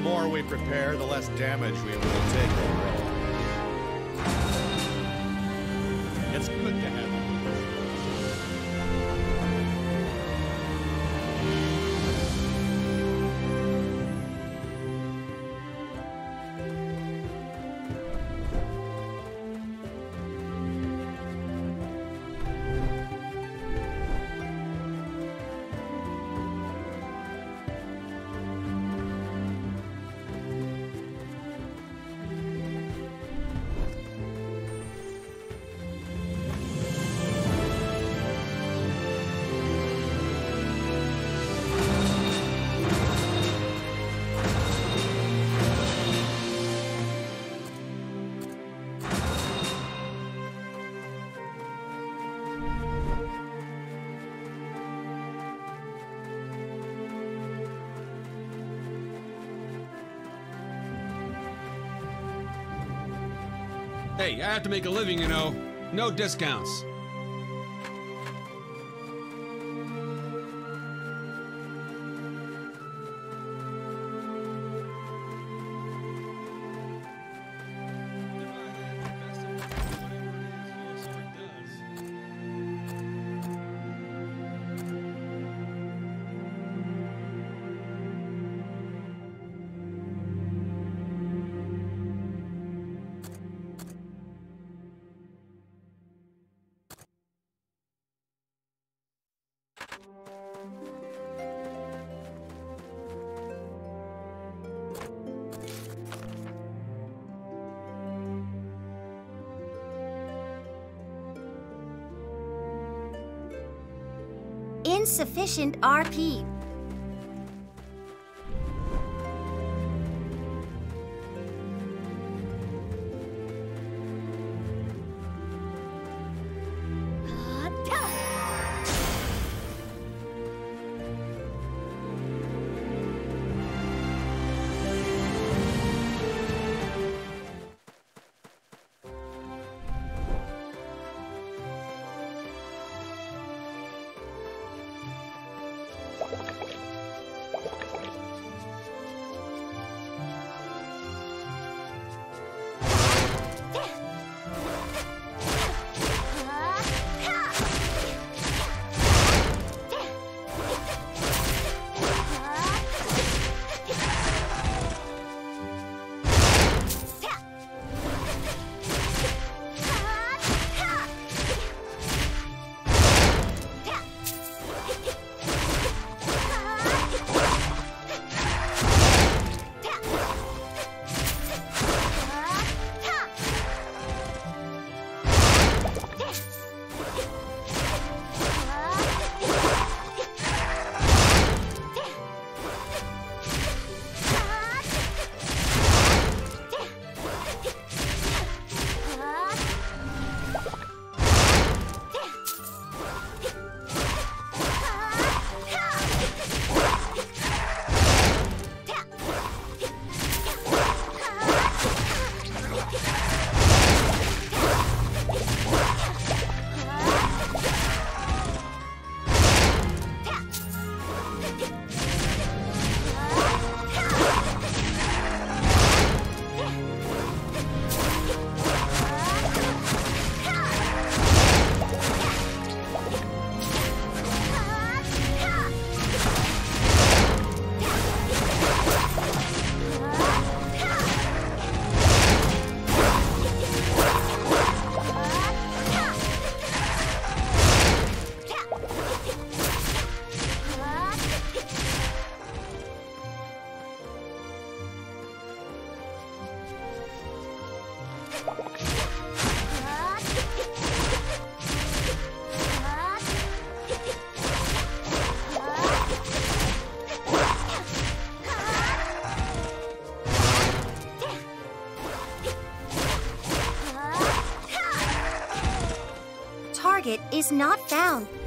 The more we prepare, the less damage we will take overall. It's good Hey, I have to make a living, you know. No discounts. Insufficient RP. Is not found.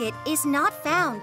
Target is not found.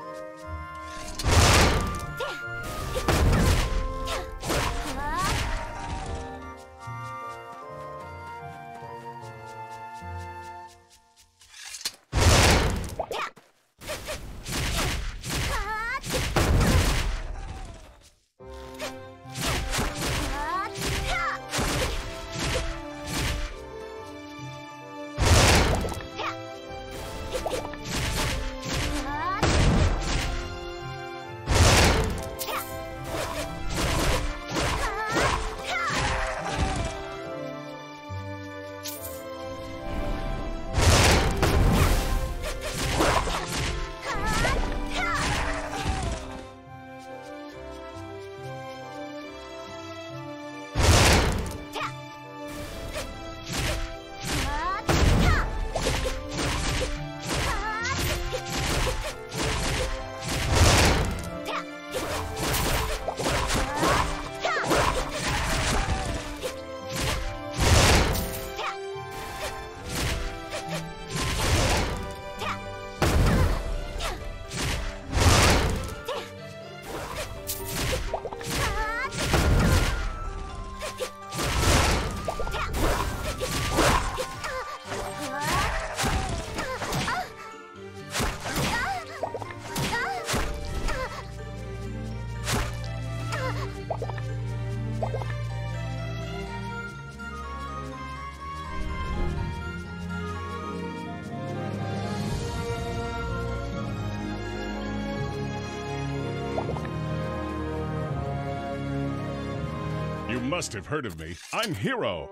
Must have heard of me. I'm Hero.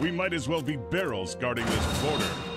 We might as well be barrels guarding this border.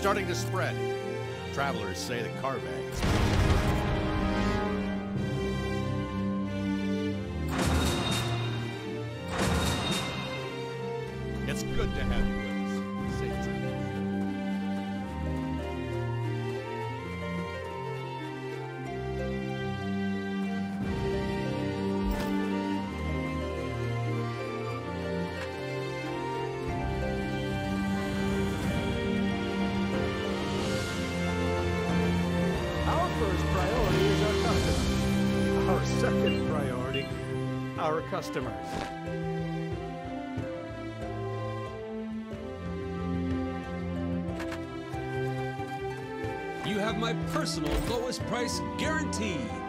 Starting to spread. Travelers say the Carvag personal lowest price guarantee.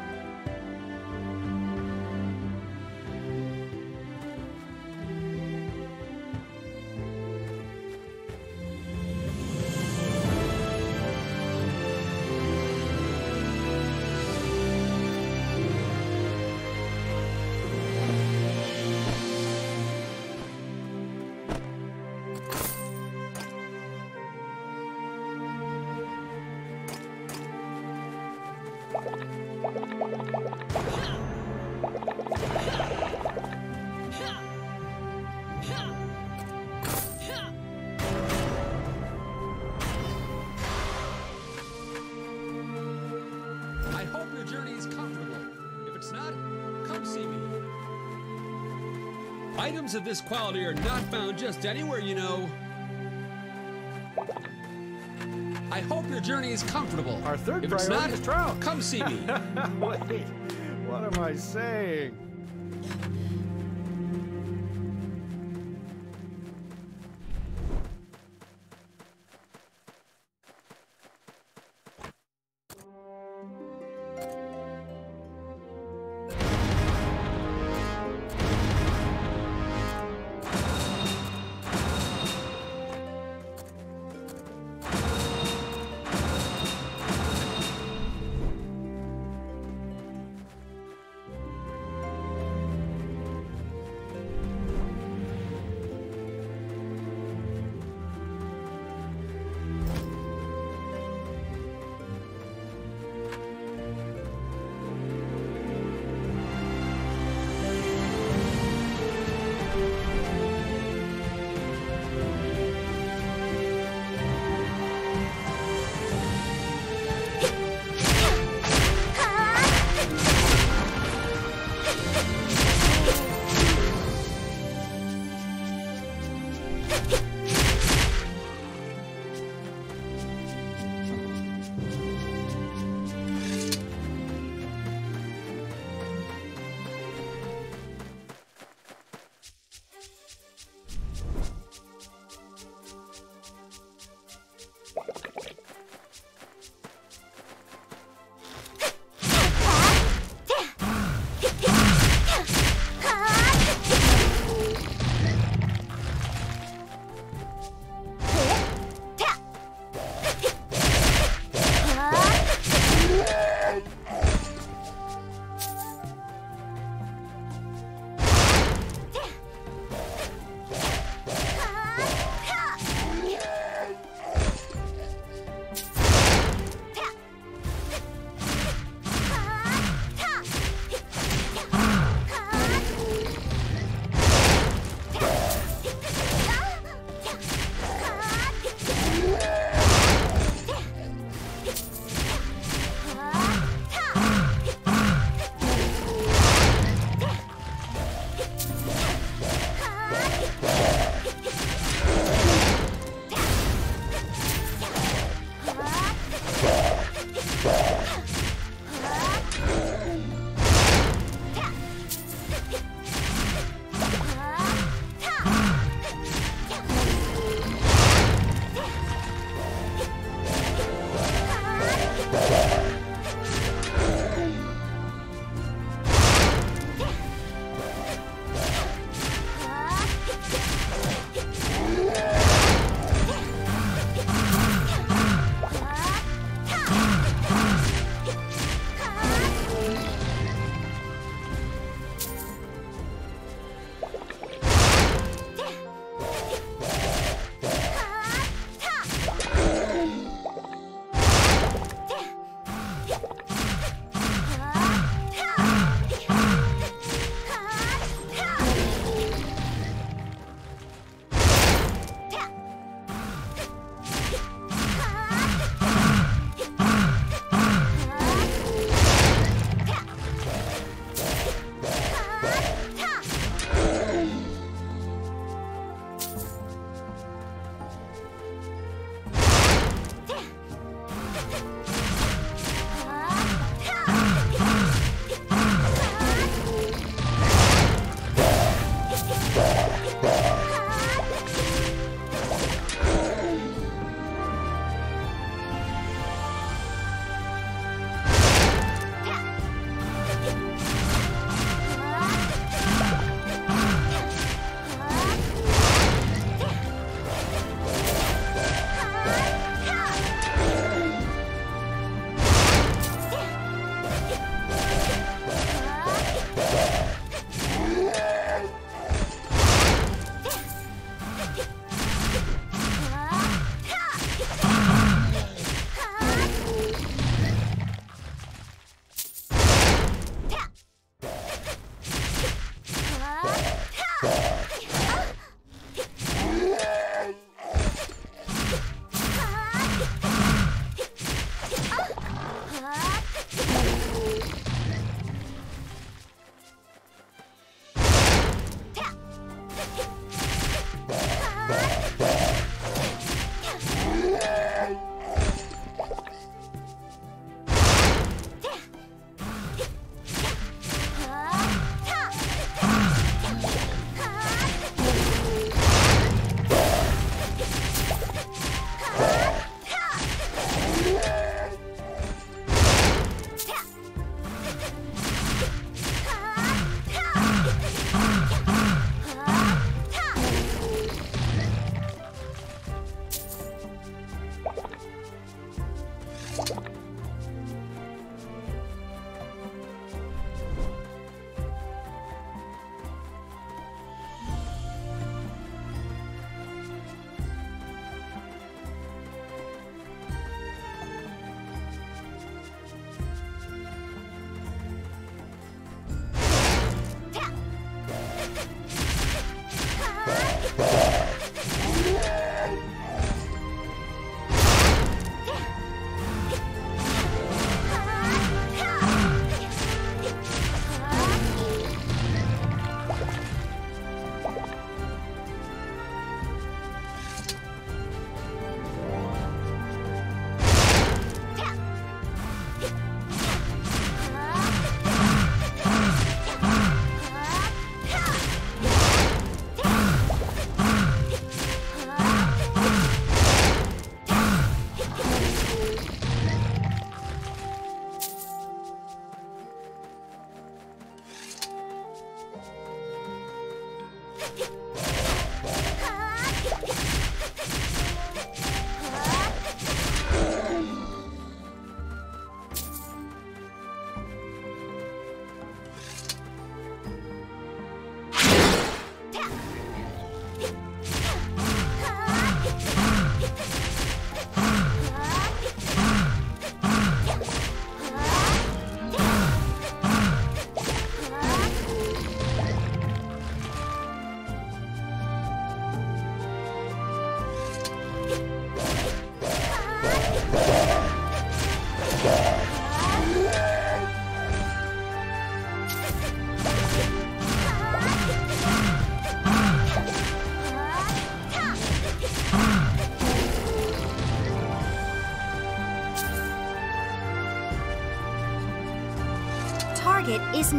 Of this quality are not found just anywhere, you know. I hope your journey is comfortable. Our third if it's not, is trout. come see me. Wait, what am I saying?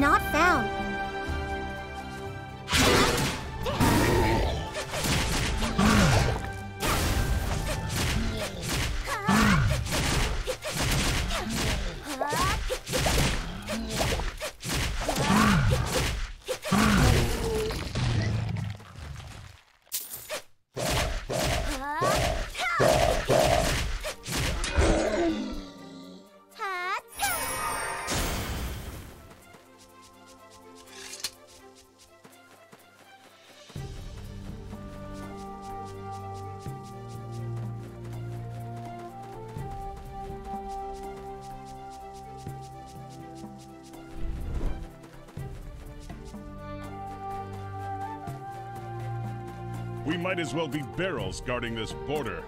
Not found. As well be barrels guarding this border.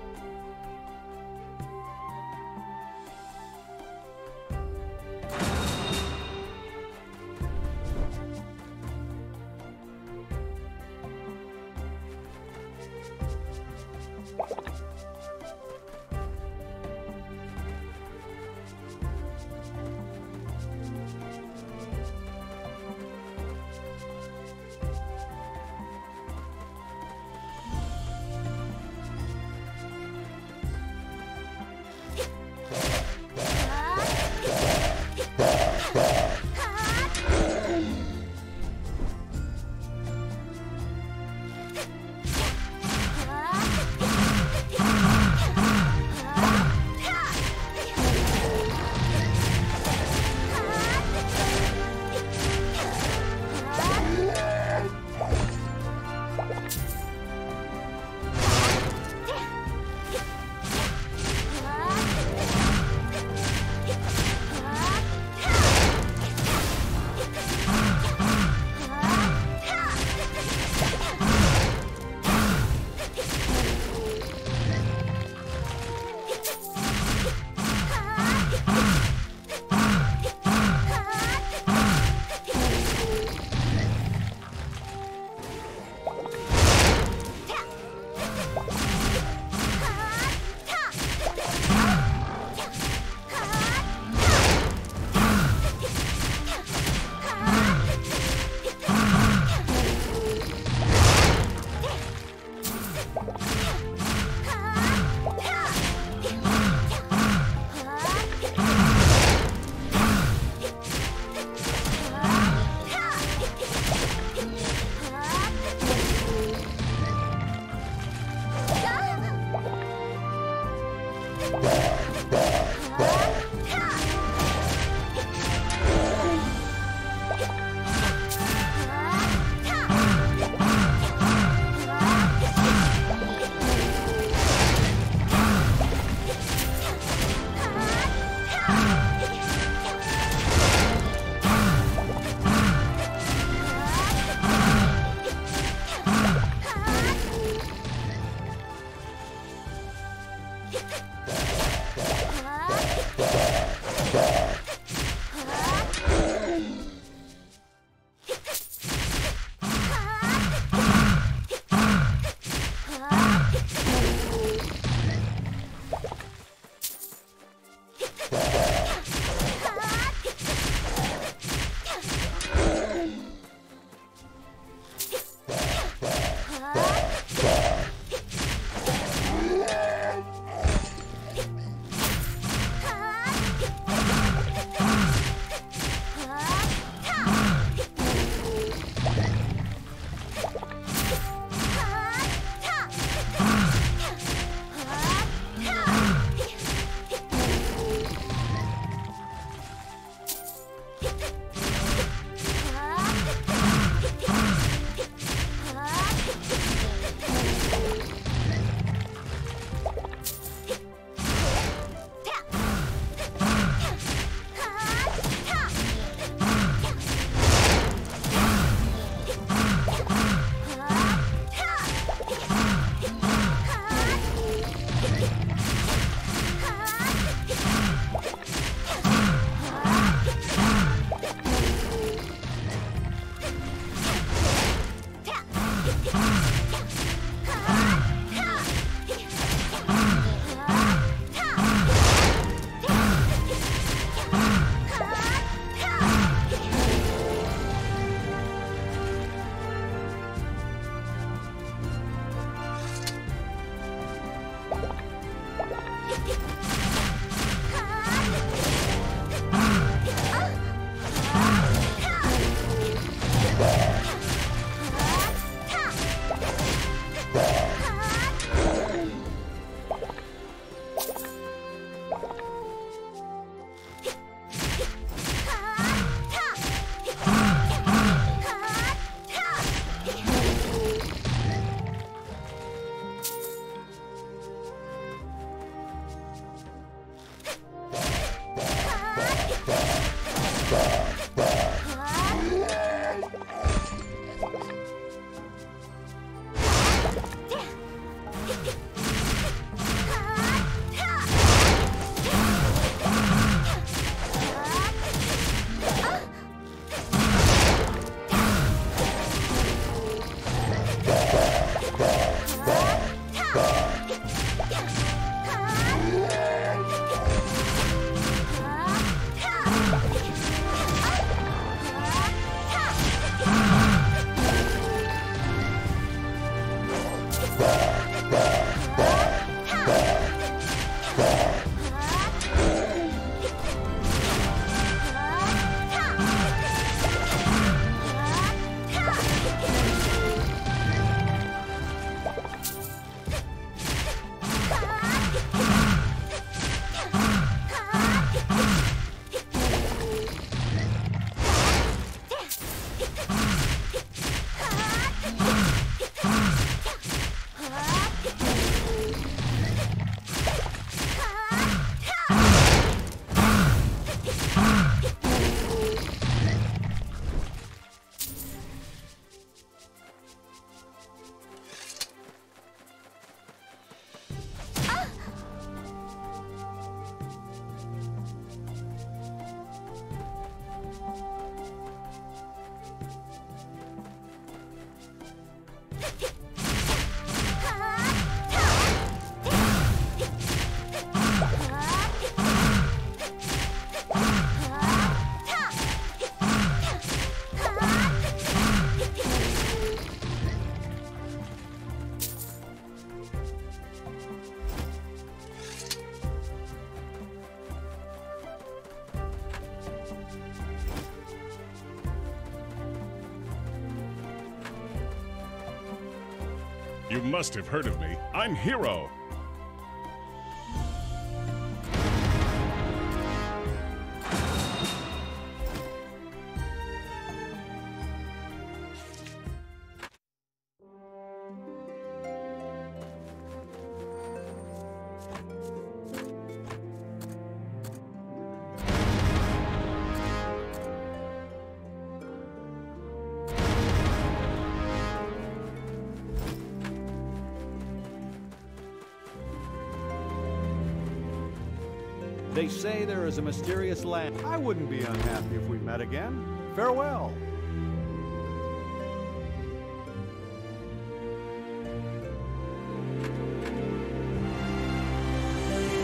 Must have heard of me. I'm Hero. Is a mysterious land. I wouldn't be unhappy if we met again. Farewell.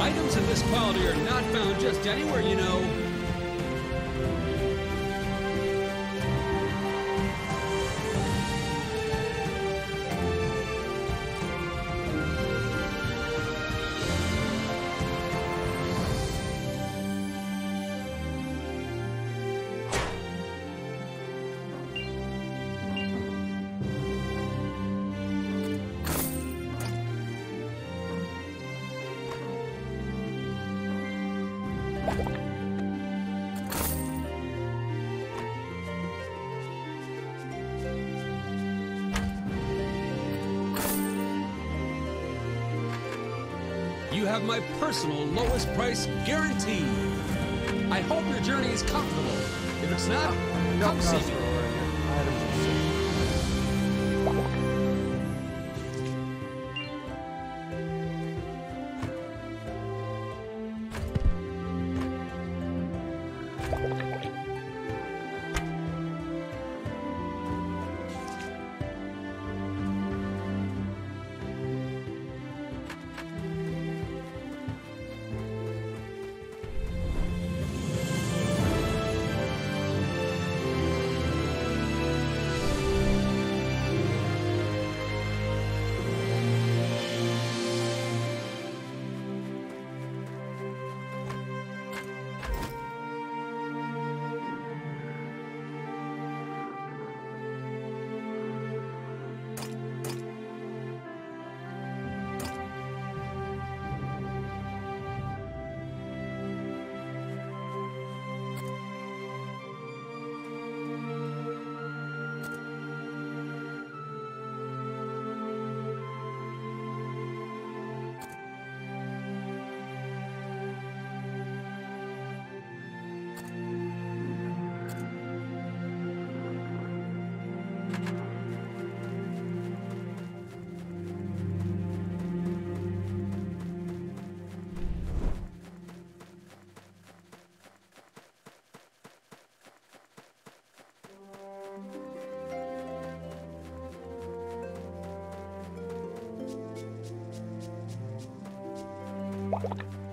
Items of this quality are not found just anywhere, you know. Have my personal lowest price guarantee. I hope your journey is comfortable. If it's not, come see me. you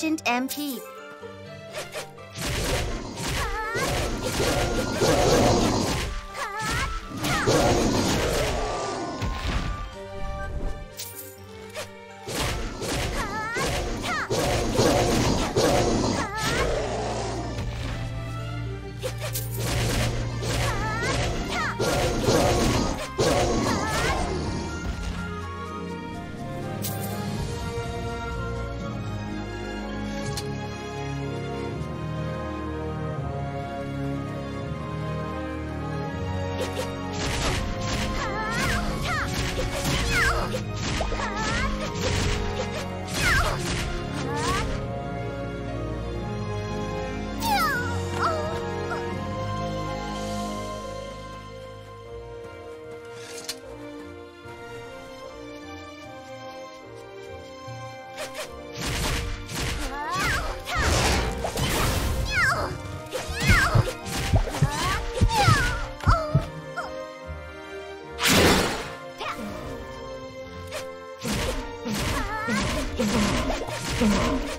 MP. Come on.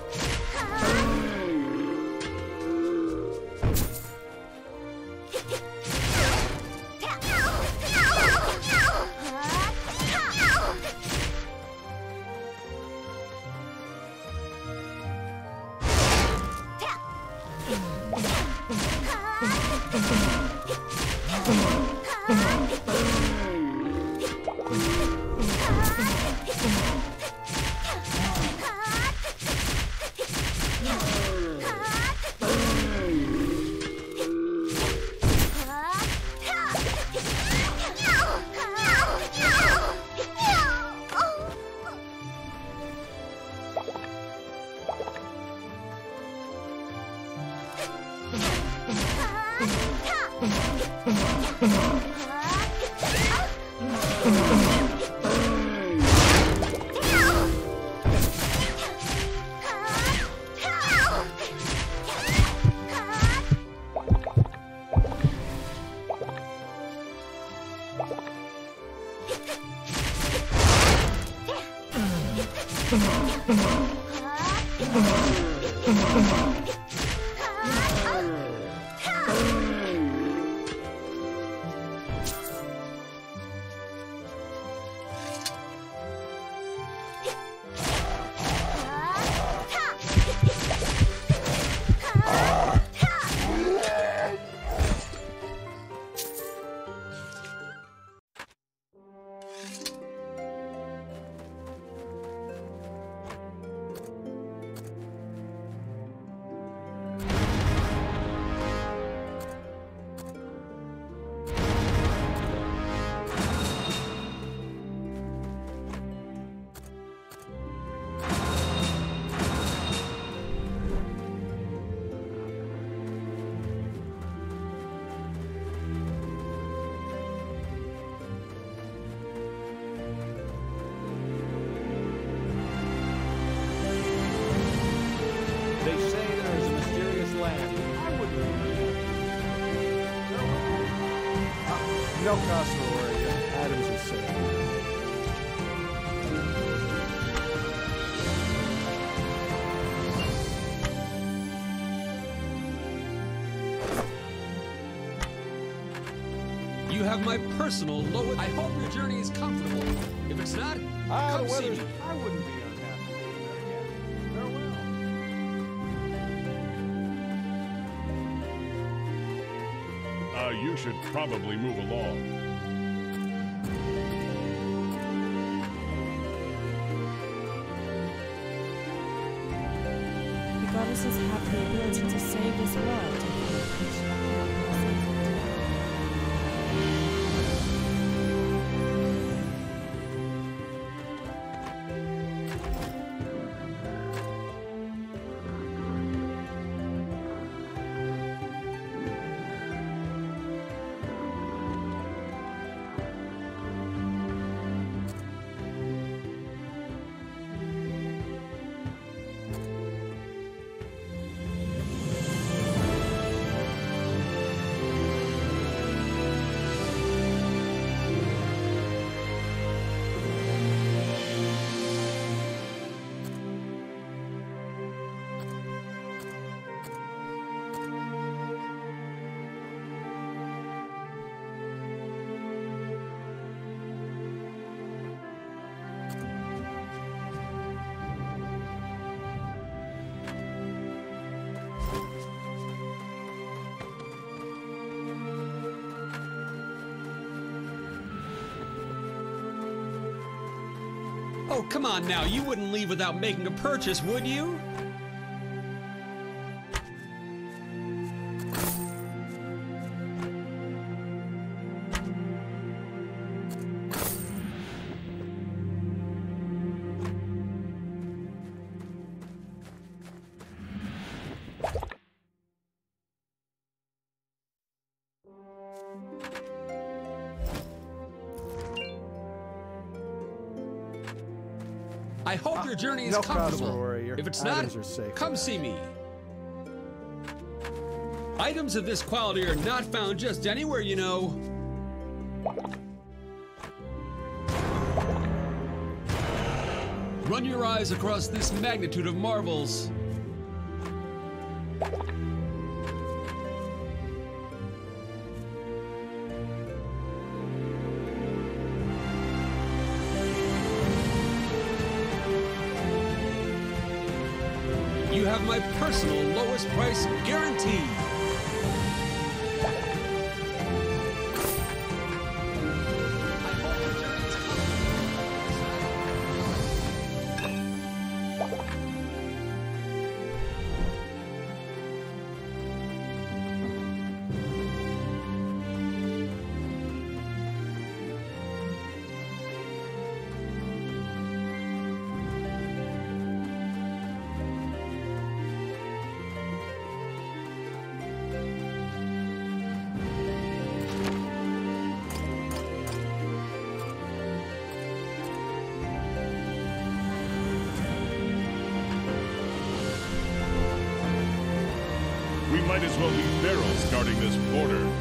Personal lowest. I hope your journey is comfortable. If it's not, Ah, come see me. I wouldn't be unhappy if we met again. Farewell. Uh, you should probably move along. The goddesses have the ability to save this world Oh, come on now. You wouldn't leave without making a purchase, would you? Your journey is no comfortable. Your If it's not, items are safe. come see me. Items of this quality are not found just anywhere, you know. Run your eyes across this magnitude of marvels. As well be barrels guarding this border.